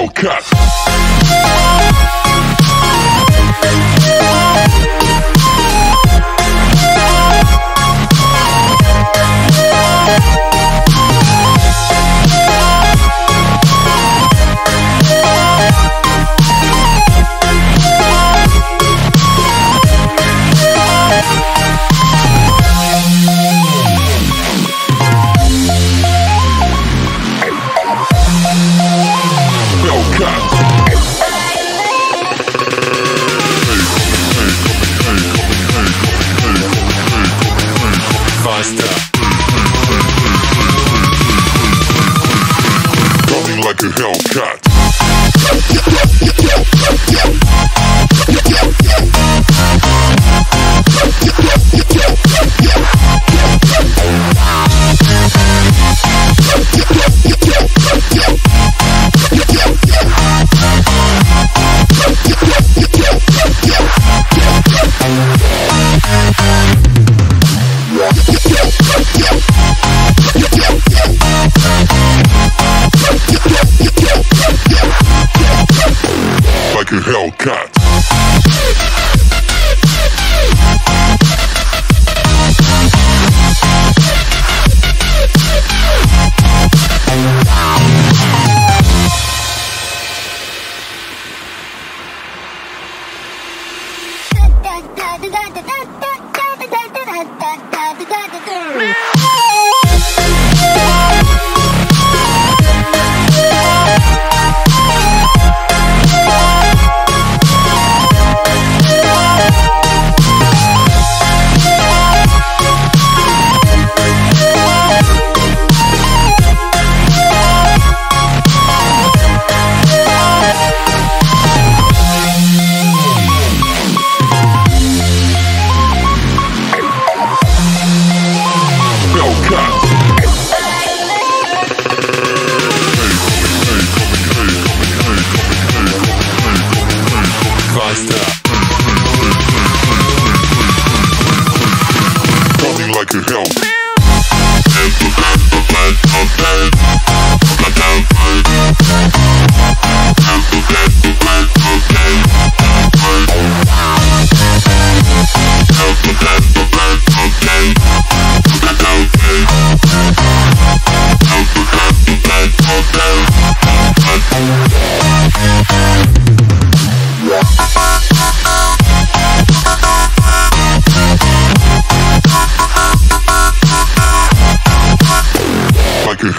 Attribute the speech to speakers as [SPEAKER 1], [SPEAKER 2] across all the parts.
[SPEAKER 1] Hellcat. Like a Hellcat.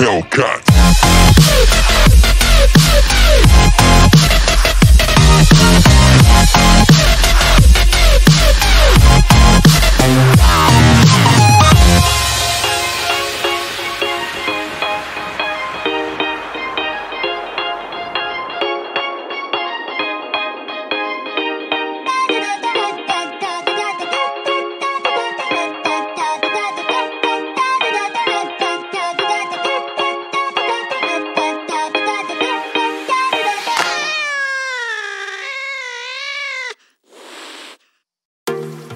[SPEAKER 1] Hellcat.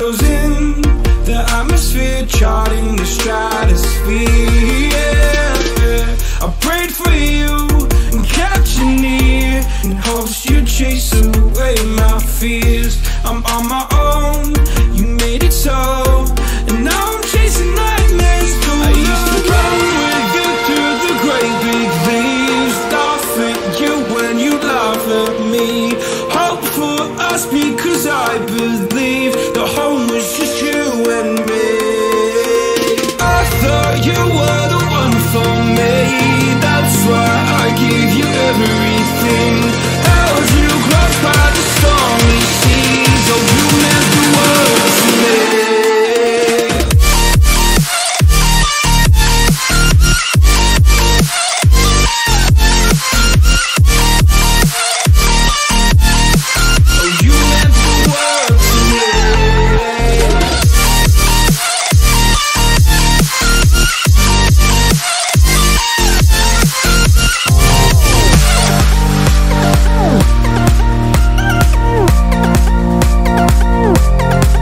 [SPEAKER 2] Shadows in